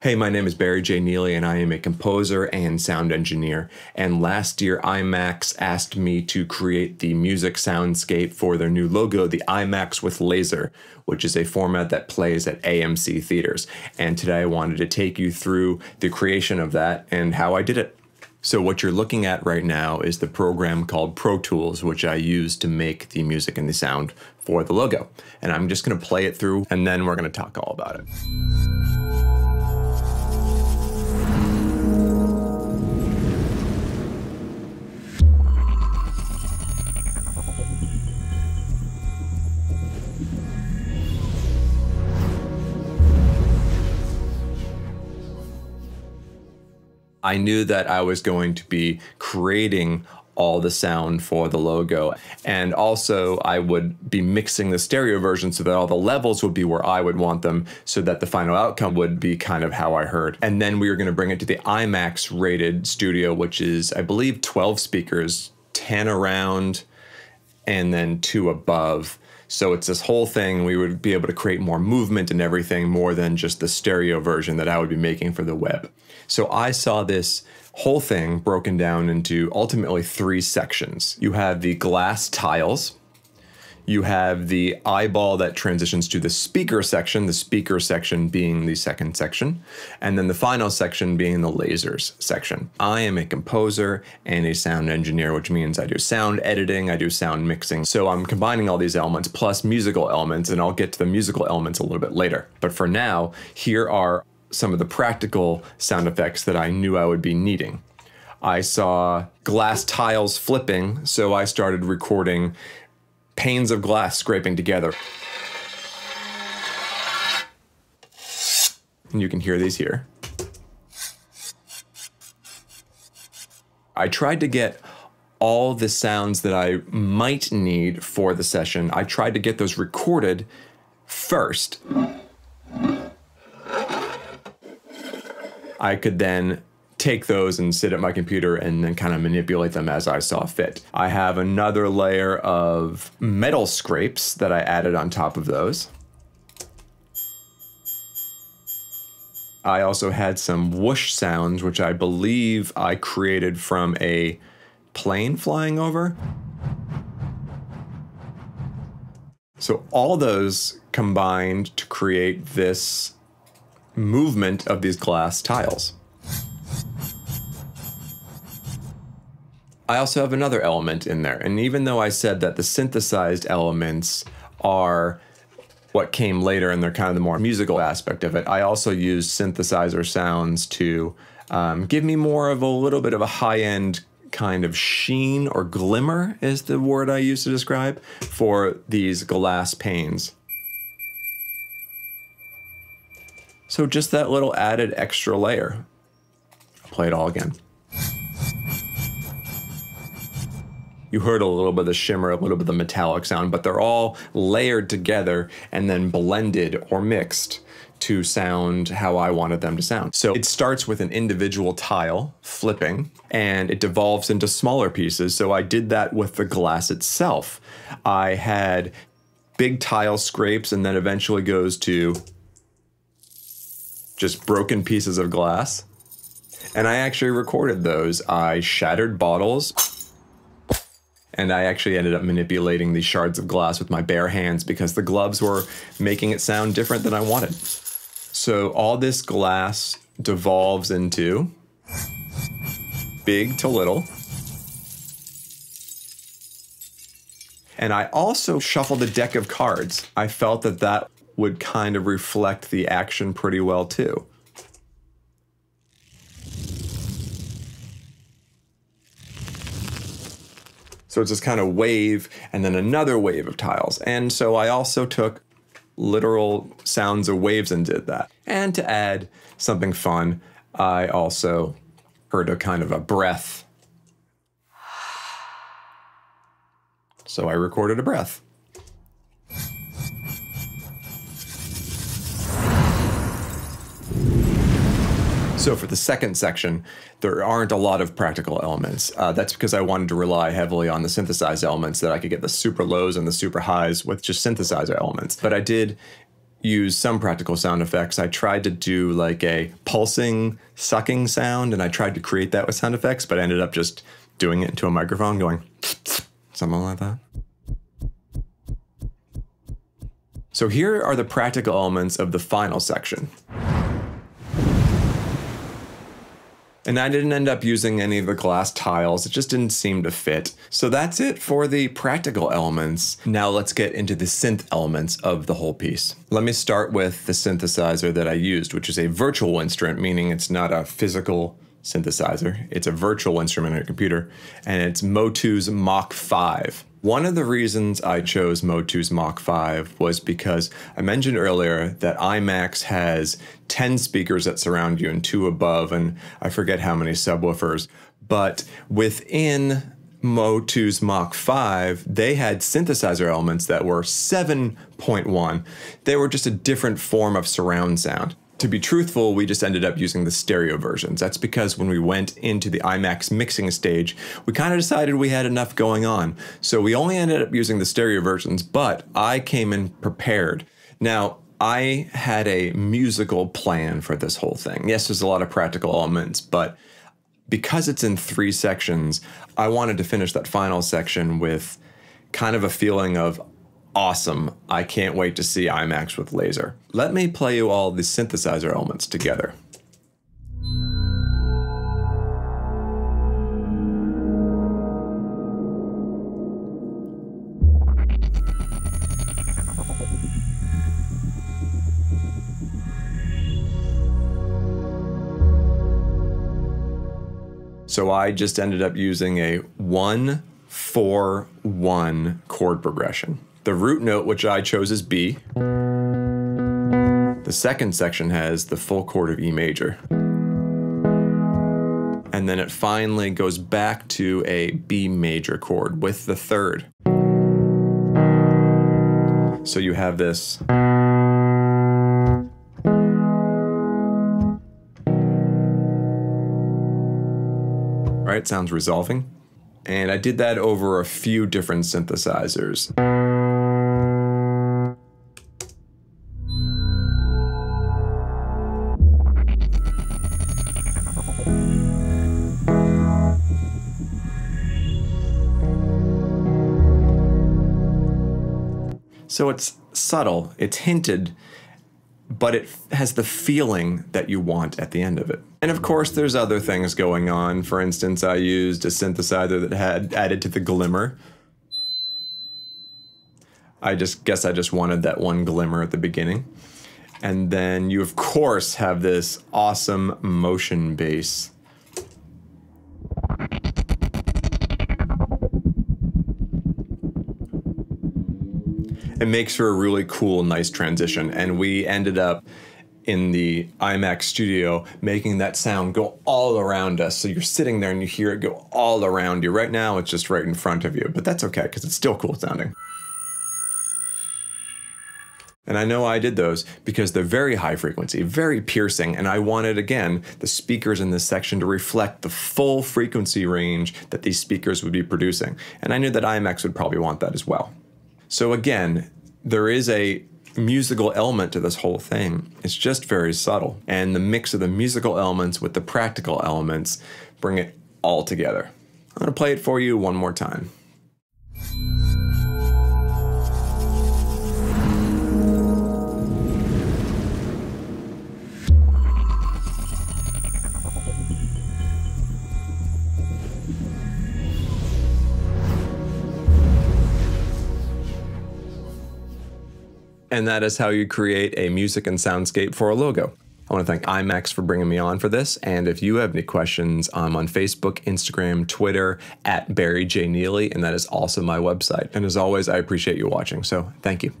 Hey, my name is Barry J. Neely, and I am a composer and sound engineer. And last year, IMAX asked me to create the music soundscape for their new logo, the IMAX with Laser, which is a format that plays at AMC theaters. And today, I wanted to take you through the creation of that and how I did it. So, what you're looking at right now is the program called Pro Tools, which I use to make the music and the sound for the logo. And I'm just going to play it through, and then we're going to talk all about it. I knew that I was going to be creating all the sound for the logo. And also, I would be mixing the stereo version so that all the levels would be where I would want them, so that the final outcome would be kind of how I heard. And then we were going to bring it to the IMAX rated studio, which is, I believe, 12 speakers, 10 around, and then two above. So it's this whole thing. We would be able to create more movement and everything more than just the stereo version that I would be making for the web. So I saw this whole thing broken down into ultimately three sections. You have the glass tiles, you have the eyeball that transitions to the speaker section, the speaker section being the second section, and then the final section being the lasers section. I am a composer and a sound engineer, which means I do sound editing, I do sound mixing. So I'm combining all these elements plus musical elements, and I'll get to the musical elements a little bit later. But for now, here are some of the practical sound effects that I knew I would be needing. I saw glass tiles flipping, so I started recording panes of glass scraping together. And you can hear these here. I tried to get all the sounds that I might need for the session. I tried to get those recorded first. I could then take those and sit at my computer and then kind of manipulate them as I saw fit. I have another layer of metal scrapes that I added on top of those. I also had some whoosh sounds, which I believe I created from a plane flying over. So all those combined to create this movement of these glass tiles. I also have another element in there. And even though I said that the synthesized elements are what came later and they're kind of the more musical aspect of it, I also use synthesizer sounds to um, give me more of a little bit of a high end kind of sheen or glimmer, is the word I use to describe, for these glass panes. So just that little added extra layer. Play it all again. You heard a little bit of the shimmer, a little bit of the metallic sound, but they're all layered together and then blended or mixed to sound how I wanted them to sound. So it starts with an individual tile flipping and it devolves into smaller pieces. So I did that with the glass itself. I had big tile scrapes and then eventually goes to just broken pieces of glass. And I actually recorded those. I shattered bottles and I actually ended up manipulating these shards of glass with my bare hands because the gloves were making it sound different than I wanted. So all this glass devolves into big to little. And I also shuffled a deck of cards. I felt that that would kind of reflect the action pretty well too. So it's this kind of wave and then another wave of tiles. And so I also took literal sounds of waves and did that. And to add something fun, I also heard a kind of a breath. So I recorded a breath. So for the second section, there aren't a lot of practical elements. Uh, that's because I wanted to rely heavily on the synthesized elements that I could get the super lows and the super highs with just synthesizer elements. But I did use some practical sound effects. I tried to do like a pulsing, sucking sound, and I tried to create that with sound effects, but I ended up just doing it into a microphone, going something like that. So here are the practical elements of the final section. And I didn't end up using any of the glass tiles, it just didn't seem to fit. So that's it for the practical elements. Now let's get into the synth elements of the whole piece. Let me start with the synthesizer that I used, which is a virtual instrument, meaning it's not a physical synthesizer. It's a virtual instrument on your computer, and it's Motu's Mach 5. One of the reasons I chose Motu's Mach 5 was because I mentioned earlier that IMAX has 10 speakers that surround you and two above, and I forget how many subwoofers. But within Motu's Mach 5, they had synthesizer elements that were 7.1. They were just a different form of surround sound to be truthful, we just ended up using the stereo versions. That's because when we went into the IMAX mixing stage, we kind of decided we had enough going on. So we only ended up using the stereo versions, but I came in prepared. Now, I had a musical plan for this whole thing. Yes, there's a lot of practical elements, but because it's in three sections, I wanted to finish that final section with kind of a feeling of awesome. I can't wait to see IMAX with laser. Let me play you all the synthesizer elements together. So I just ended up using a 1 4 1 chord progression. The root note, which I chose is B. The second section has the full chord of E major. And then it finally goes back to a B major chord with the third. So you have this. Right, sounds resolving. And I did that over a few different synthesizers. So it's subtle, it's hinted, but it has the feeling that you want at the end of it. And of course, there's other things going on. For instance, I used a synthesizer that had added to the glimmer. I just guess I just wanted that one glimmer at the beginning. And then you, of course, have this awesome motion bass it makes for a really cool, nice transition. And we ended up in the IMAX studio making that sound go all around us. So you're sitting there and you hear it go all around you. Right now, it's just right in front of you, but that's okay because it's still cool sounding. And I know I did those because they're very high frequency, very piercing, and I wanted, again, the speakers in this section to reflect the full frequency range that these speakers would be producing. And I knew that IMAX would probably want that as well. So again, there is a musical element to this whole thing. It's just very subtle. And the mix of the musical elements with the practical elements bring it all together. I'm going to play it for you one more time. And that is how you create a music and soundscape for a logo. I want to thank IMAX for bringing me on for this. And if you have any questions, I'm on Facebook, Instagram, Twitter, at Barry J. Neely, and that is also my website. And as always, I appreciate you watching. So thank you.